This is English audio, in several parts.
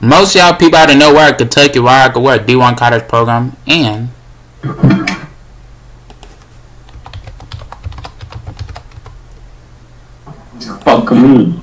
Most y'all people out of nowhere Kentucky where I could work D1 college program and Fuck me.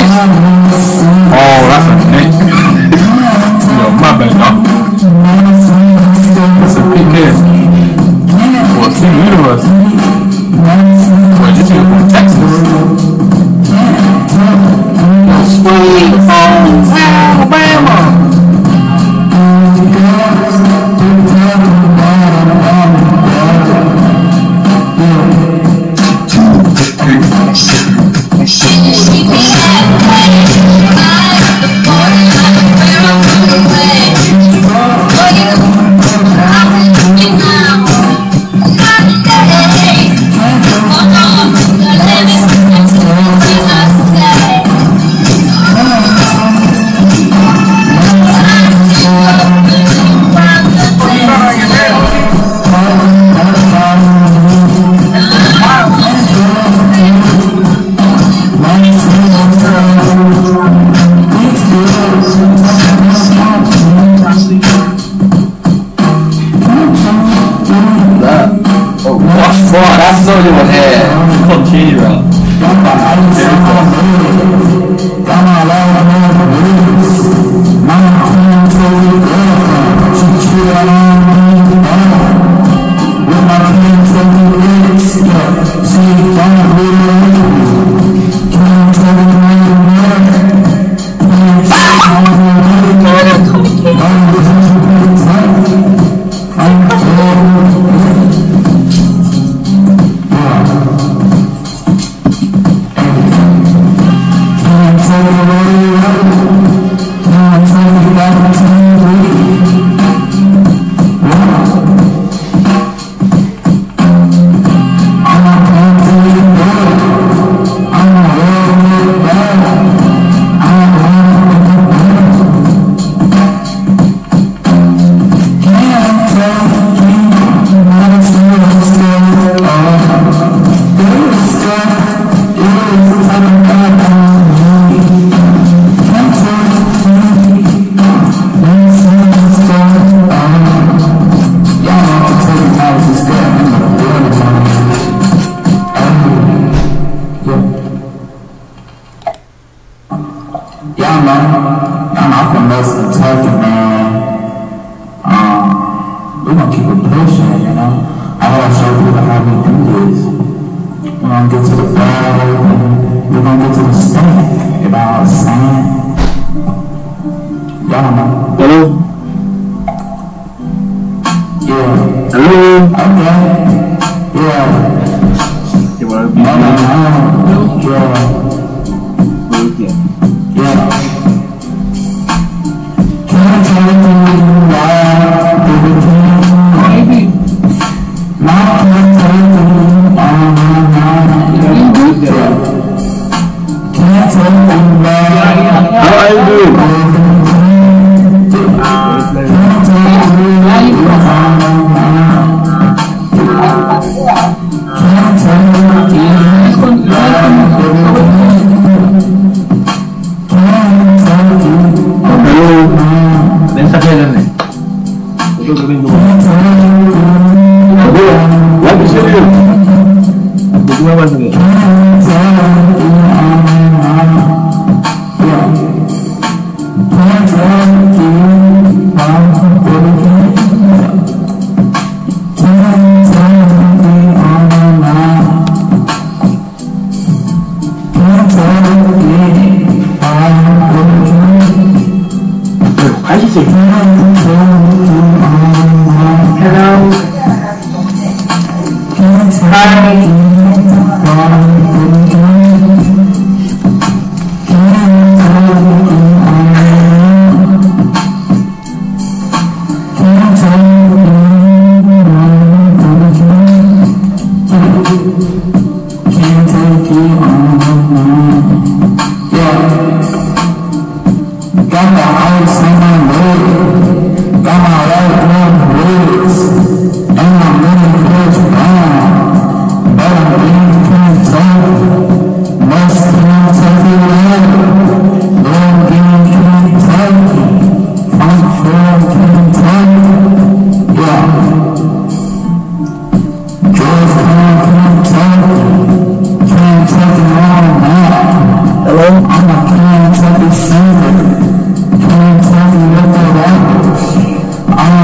Oh, that's a neck. Yo, my bad, dog. That's a head. Well, see, universe. Fuck? That's not even hair. Fuck Kira. Yeah, I'm out from North Kentucky, man. Um, we're gonna keep it pushing, you know. I wanna show people how we do this. We're gonna get to the and we're gonna get to the state. You know what I'm saying? Yeah, man. Hello? Yeah. Hello? Okay. 네, 뭐 가지고. 관심이 Cada alma se mandou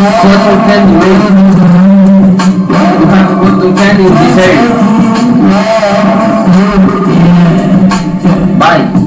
quanto can wait. You have candy in you desire. Bye.